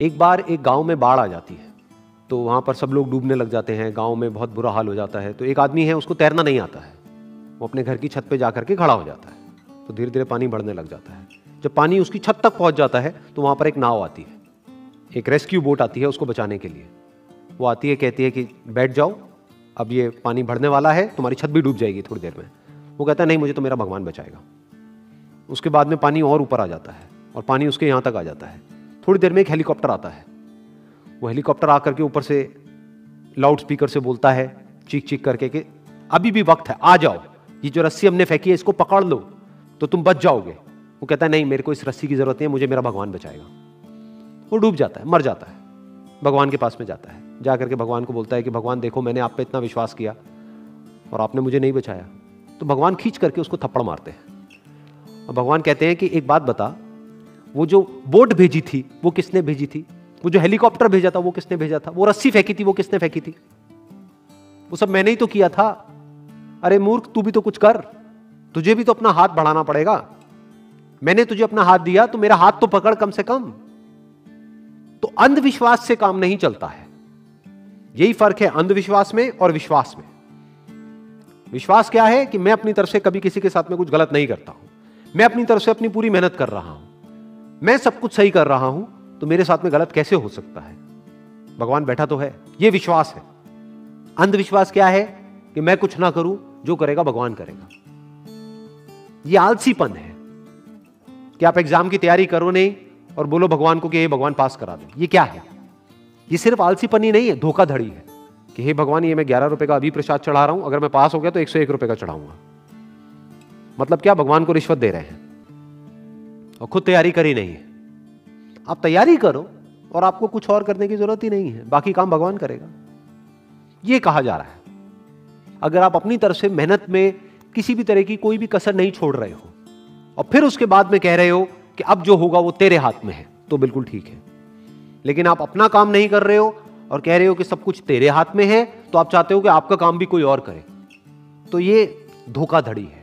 एक बार एक गाँव में बाढ़ आ जाती है तो वहाँ पर सब लोग डूबने लग जाते हैं, गाँव में बहुत बुरा हाल हो जाता है तो एक आदमी है, उसको तैरना नहीं आता है। वो अपने घर की छत पे जा करके खड़ा हो जाता है तो धीरे धीरे पानी बढ़ने लग जाता है। जब पानी उसकी छत तक पहुँच जाता है तो वहाँ पर एक नाव आती है, एक रेस्क्यू बोट आती है उसको बचाने के लिए। वो आती है, कहती है कि बैठ जाओ, अब ये पानी बढ़ने वाला है, तुम्हारी छत भी डूब जाएगी थोड़ी देर में। वो कहता है, नहीं, मुझे तो मेरा भगवान बचाएगा। उसके बाद में पानी और ऊपर आ जाता है, और पानी उसके यहाँ तक आ जाता है। थोड़ी देर में एक हेलीकॉप्टर आता है। वो हेलीकॉप्टर आकर के ऊपर से लाउड स्पीकर से बोलता है, चीख चीख करके कि, अभी भी वक्त है, आ जाओ। ये जो रस्सी हमने फेंकी है, इसको पकड़ लो तो तुम बच जाओगे। वो कहता है, नहीं, मेरे को इस रस्सी की ज़रूरत नहीं है, मुझे मेरा भगवान बचाएगा। वो डूब जाता है, मर जाता है। भगवान के पास में जाता है। जा करके भगवान को बोलता है कि, भगवान, देखो, मैंने आप पे इतना विश्वास किया और आपने मुझे नहीं बचाया। तो भगवान खींच करके उसको थप्पड़ मारते हैं। और भगवान कहते हैं कि, एक बात बता वो जो बोट भेजी थी, वो किसने भेजी थी? वो जो हेलीकॉप्टर भेजा था, वो किसने भेजा था? वो रस्सी फेंकी थी, वो किसने फेंकी थी? वो सब मैंने ही तो किया था। अरे मूर्ख, तू भी तो कुछ कर। तुझे भी तो अपना हाथ बढ़ाना पड़ेगा। मैंने तुझे अपना हाथ दिया तो मेरा हाथ तो पकड़ कम से कम। तो अंधविश्वास से काम नहीं चलता है। यही फ़र्क है अंधविश्वास में और विश्वास में। विश्वास क्या है कि मैं अपनी तरफ़ से कभी किसी के साथ में कुछ गलत नहीं करता हूँ। मैं अपनी तरफ़ से अपनी पूरी मेहनत कर रहा हूँ। मैं सब कुछ सही कर रहा हूँ तो मेरे साथ में गलत कैसे हो सकता है? भगवान बैठा तो है। यह विश्वास है। अंधविश्वास क्या है? कि मैं कुछ ना करूँ, जो करेगा भगवान करेगा। यह आलसीपन है। कि आप एग्ज़ाम की तैयारी करो नहीं, और बोलो भगवान को कि हे भगवान पास करा दे। ये क्या है? ये सिर्फ़ आलसीपन ही नहीं है, धोखाधड़ी है। कि हे भगवान, ये मैं ग्यारह रुपए का अभी प्रसाद चढ़ा रहा हूँ, अगर मैं पास हो गया तो एक सौ एक रुपए का चढ़ाऊँगा। मतलब क्या? भगवान को रिश्वत दे रहे हैं। और खुद तैयारी करी नहीं है। आप तैयारी करो और आपको कुछ और करने की ज़रूरत ही नहीं है, बाकी काम भगवान करेगा। यह कहा जा रहा है। अगर आप अपनी तरफ़ से मेहनत में किसी भी तरह की कोई भी कसर नहीं छोड़ रहे हो और फिर उसके बाद में कह रहे हो कि अब जो होगा वो तेरे हाथ में है तो बिल्कुल ठीक है। लेकिन आप अपना काम नहीं कर रहे हो और कह रहे हो कि सब कुछ तेरे हाथ में है तो आप चाहते हो कि आपका काम भी कोई और करे। तो ये धोखाधड़ी है।